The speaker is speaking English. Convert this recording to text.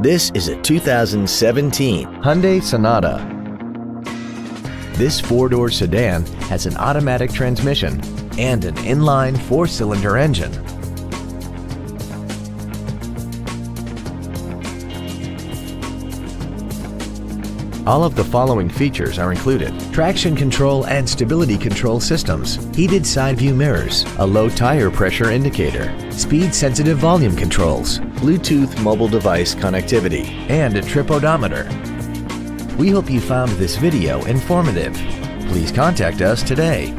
This is a 2017 Hyundai Sonata. This four-door sedan has an automatic transmission and an inline four-cylinder engine. All of the following features are included. Traction control and stability control systems, heated side view mirrors, a low tire pressure indicator, speed sensitive volume controls, Bluetooth mobile device connectivity. and a trip odometer. We hope you found this video informative. Please contact us today.